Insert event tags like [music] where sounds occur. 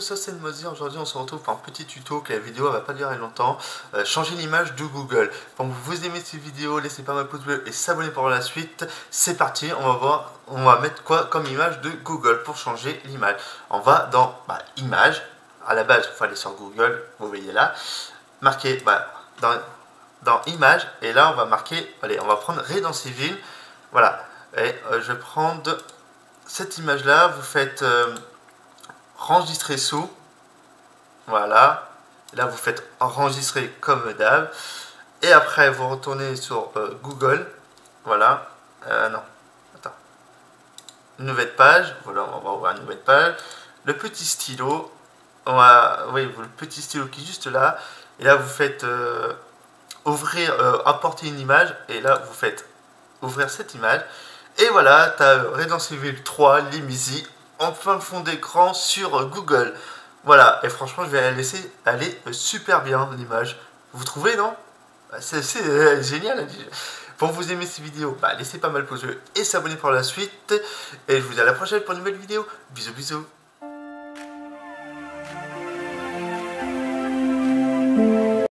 c'est Mozi, aujourd'hui on se retrouve pour un petit tuto que la vidéo va pas durer longtemps. Euh, changer l'image de Google. Donc vous aimez cette vidéo, laissez pas de pouce bleu et s'abonner pour la suite. C'est parti, on va voir, on va mettre quoi comme image de Google pour changer l'image. On va dans bah, image, à la base il faut aller sur Google, vous voyez là, marquer bah, dans, image. Et là on va marquer, allez on va prendre Rédan Civil, voilà, et euh, je vais prendre cette image là, vous faites... Euh, enregistrer sous. Voilà. là, vous faites enregistrer comme d'hab. Et après, vous retournez sur euh, Google. Voilà. Euh, non. Attends. nouvelle page. Voilà, on va ouvrir une nouvelle page. Le petit stylo. On va, oui, le petit stylo qui est juste là. Et là, vous faites euh, ouvrir, apporter une image. Et là, vous faites ouvrir cette image. Et voilà, tu as Resident Evil 3 Limisi en fin fond d'écran sur Google. Voilà, et franchement, je vais la laisser aller super bien, l'image. Vous trouvez, non? Bah, C'est euh, [laughs] génial. Pour vous aimer ces vidéos, bah, laissez pas mal de pouces et s'abonner pour la suite. Et je vous dis à la prochaine pour une nouvelle vidéo. Bisous, bisous.